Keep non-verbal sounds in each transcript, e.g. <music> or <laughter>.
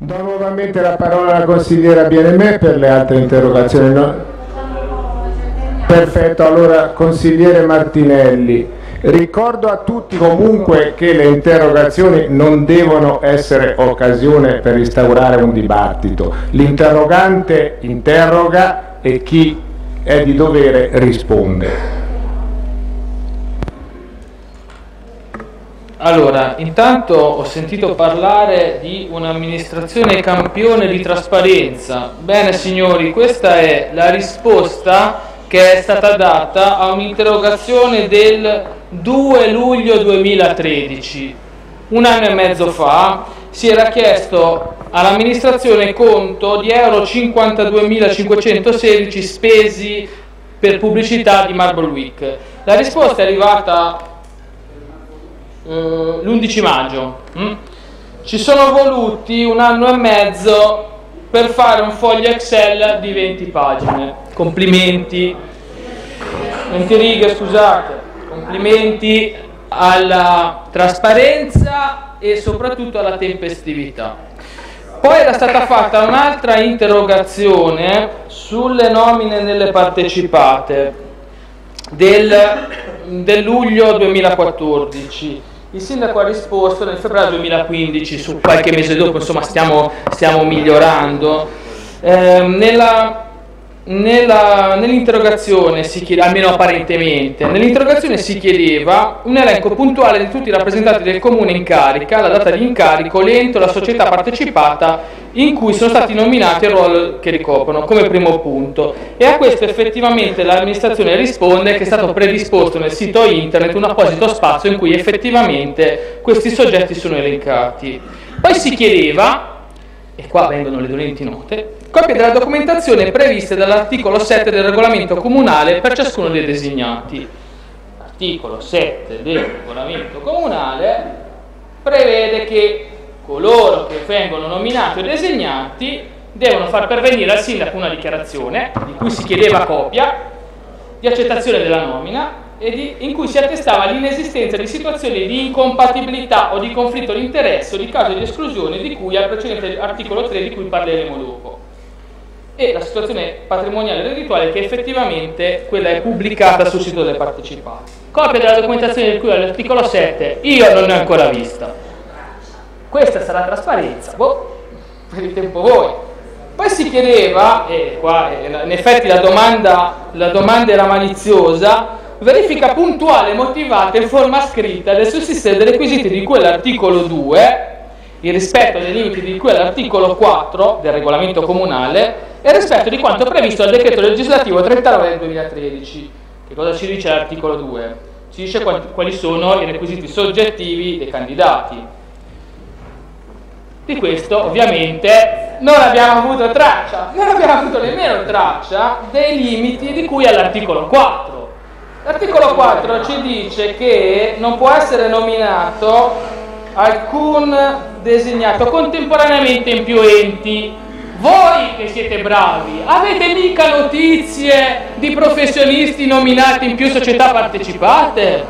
Do nuovamente la parola alla consigliera BNM per le altre interrogazioni. No? Perfetto, allora consigliere Martinelli. Ricordo a tutti comunque che le interrogazioni non devono essere occasione per instaurare un dibattito. L'interrogante interroga e chi è di dovere risponde. Allora, intanto ho sentito parlare di un'amministrazione campione di trasparenza. Bene signori, questa è la risposta che è stata data a un'interrogazione del 2 luglio 2013. Un anno e mezzo fa si era chiesto all'amministrazione conto di euro 52.516 spesi per pubblicità di Marble Week. La risposta è arrivata eh, l'11 maggio. Mm? Ci sono voluti un anno e mezzo per fare un foglio Excel di 20 pagine. Complimenti, 20 righe, scusate, complimenti alla trasparenza e soprattutto alla tempestività. Poi era stata fatta un'altra interrogazione sulle nomine nelle partecipate del, del luglio 2014 il sindaco ha risposto nel febbraio 2015, su qualche mese dopo, insomma stiamo, stiamo migliorando. Eh, nella nell'interrogazione si chiede, almeno apparentemente, nell'interrogazione si chiedeva un elenco puntuale di tutti i rappresentanti del comune in carica, la data di incarico, l'ento, la società partecipata in cui sono stati nominati il ruolo che ricoprono come primo punto e a questo effettivamente l'amministrazione risponde che è stato predisposto nel sito internet un apposito spazio in cui effettivamente questi soggetti sono elencati. Poi si chiedeva, e qua vengono le dolenti note, Copia della documentazione prevista dall'articolo 7 del regolamento comunale per ciascuno dei designati. L'articolo 7 del regolamento comunale prevede che coloro che vengono nominati o designati devono far pervenire al sindaco una dichiarazione di cui si chiedeva copia di accettazione della nomina e di, in cui si attestava l'inesistenza di situazioni di incompatibilità o di conflitto di interesse o di caso di esclusione di cui al precedente articolo 3 di cui parleremo dopo e la situazione patrimoniale reddituale che effettivamente quella è pubblicata sul sito delle partecipate. Copia della documentazione di cui all'articolo 7 io non ne ho ancora vista. Questa sarà trasparenza, boh, per il tempo voi. Poi si chiedeva, e qua in effetti la domanda, la domanda era maliziosa, verifica puntuale motivata in forma scritta del sussistere dei requisiti di quell'articolo 2 il rispetto dei limiti di cui all'articolo 4 del regolamento comunale e rispetto di quanto previsto dal decreto legislativo 39 del 2013. Che cosa ci dice l'articolo 2? Ci dice quali sono i requisiti soggettivi dei candidati. Di questo ovviamente non abbiamo avuto traccia, non abbiamo avuto nemmeno traccia dei limiti di cui all'articolo 4. L'articolo 4 ci dice che non può essere nominato alcun designato contemporaneamente in più enti. Voi che siete bravi, avete mica notizie di professionisti nominati in più società partecipate?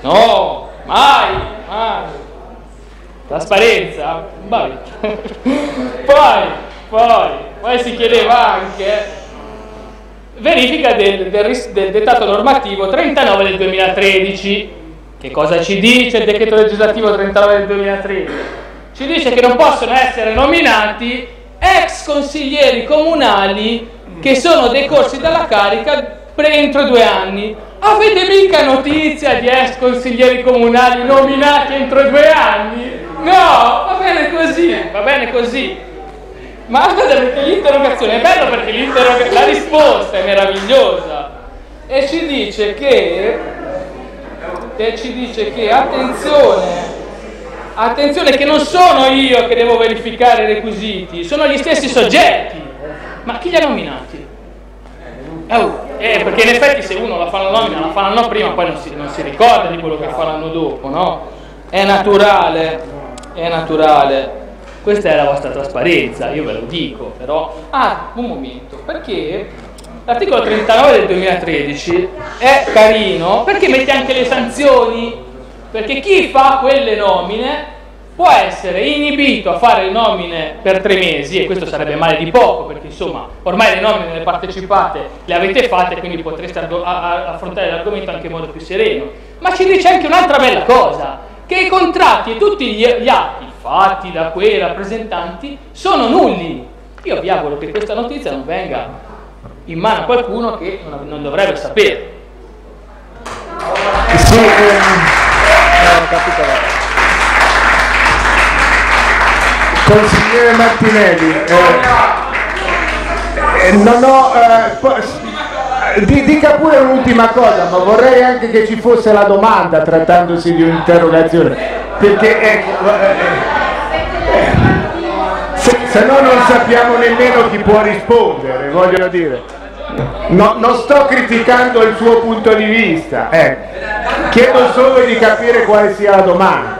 No, mai, mai. Trasparenza? Vai. <laughs> poi, poi, poi si chiedeva anche verifica del, del, del dettato normativo 39 del 2013 che cosa ci dice il decreto legislativo 39 del 2013? Ci dice che non possono essere nominati ex consiglieri comunali che sono decorsi dalla carica entro due anni. Avete mica notizia di ex consiglieri comunali nominati entro due anni? No, va bene così, va bene così. Ma guarda perché l'interrogazione è bella perché la risposta è meravigliosa e ci dice che che ci dice che attenzione, attenzione che non sono io che devo verificare i requisiti, sono gli stessi soggetti. Ma chi li ha nominati? Oh, eh, perché in effetti se uno la fa la nomina, la fa l'anno prima, poi non si, non si ricorda di quello che fa l'anno dopo, no? È naturale, è naturale. Questa è la vostra trasparenza, io ve lo dico, però... Ah, un momento, perché L'articolo 39 del 2013 è carino perché mette anche le sanzioni, perché chi fa quelle nomine può essere inibito a fare le nomine per tre mesi, e questo sarebbe male di poco, perché insomma ormai le nomine le partecipate le avete fatte, quindi potreste affrontare l'argomento anche in modo più sereno. Ma ci dice anche un'altra bella cosa, che i contratti e tutti gli atti fatti da quei rappresentanti sono nulli. Io vi auguro che questa notizia non venga in mano a qualcuno che non dovrebbe sapere. Sì, ehm, eh, capito. Consigliere Martinelli, eh, eh, non ho, eh, dica pure un'ultima cosa, ma vorrei anche che ci fosse la domanda trattandosi di un'interrogazione, perché ecco, eh, eh, se, se no non sappiamo nemmeno chi può rispondere, voglio dire. No, non sto criticando il suo punto di vista, chiedo solo di capire quale sia la domanda.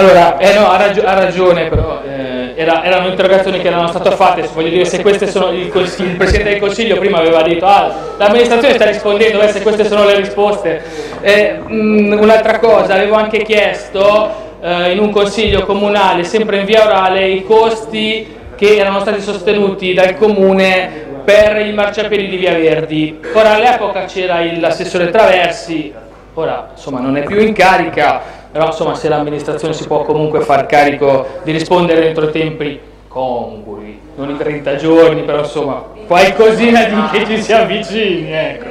Allora, eh no, ha, ragio- ha ragione, però eh, era, erano interrogazioni che erano state fatte, voglio dire, se queste sono il, il Presidente del Consiglio prima aveva detto, ah, l'amministrazione sta rispondendo, eh, se queste sono le risposte. Eh, mh, mm, un'altra cosa, avevo anche chiesto eh, in un Consiglio comunale, sempre in via orale, i costi che erano stati sostenuti dal Comune per i marciapiedi di Via Verdi. Ora all'epoca c'era l'assessore Traversi, ora insomma non è più in carica, però insomma se l'amministrazione si può comunque far carico di rispondere entro tempi congrui, non i 30 giorni, però insomma qualcosina di che ci si avvicini. Ecco.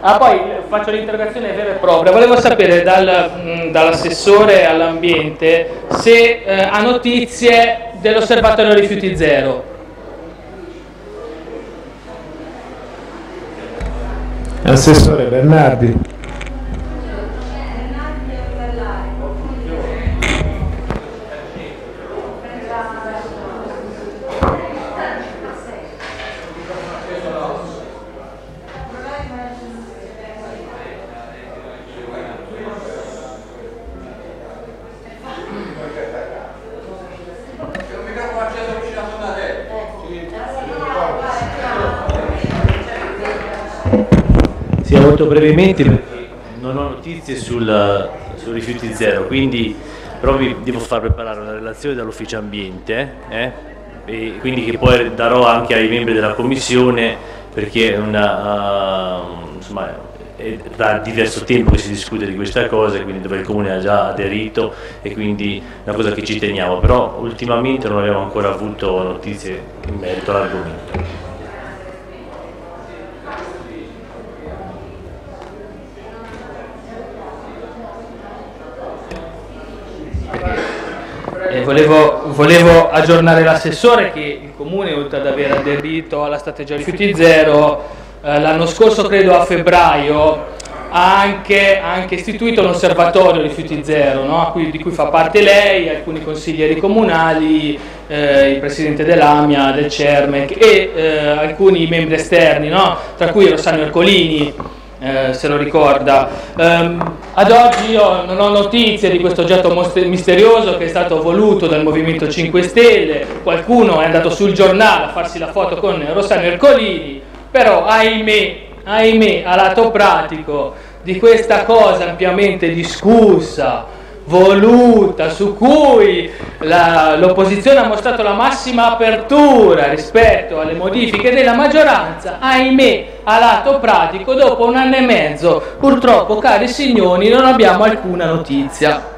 Ah, poi faccio l'interrogazione vera e propria. Volevo sapere dal, dall'assessore all'ambiente se eh, ha notizie dell'osservatorio rifiuti zero. Assessore Bernardi. Molto brevemente perché non ho notizie sul, sul rifiuti zero, quindi però vi devo far preparare una relazione dall'ufficio ambiente eh, e quindi che poi darò anche ai membri della commissione perché è, una, uh, insomma, è da diverso tempo che si discute di questa cosa, quindi dove il comune ha già aderito e quindi è una cosa che ci teniamo, però ultimamente non abbiamo ancora avuto notizie in merito all'argomento. Volevo, volevo, aggiornare l'assessore che il comune, oltre ad aver aderito alla strategia rifiuti zero, eh, l'anno scorso, credo a febbraio, ha anche, ha anche istituito un osservatorio rifiuti zero, no? cui, di cui fa parte lei, alcuni consiglieri comunali, eh, il presidente dell'AMIA, del CERMEC e eh, alcuni membri esterni, no? tra cui Rossano Ercolini eh, se lo ricorda. Um, ad oggi io non ho notizie di questo oggetto misterioso che è stato voluto dal Movimento 5 Stelle, qualcuno è andato sul giornale a farsi la foto con Rossano Ercolini, però ahimè, ahimè, a lato pratico di questa cosa ampiamente discussa, voluta, su cui la, l'opposizione ha mostrato la massima apertura rispetto alle modifiche della maggioranza, ahimè, a lato pratico, dopo un anno e mezzo, purtroppo, cari signori, non abbiamo alcuna notizia.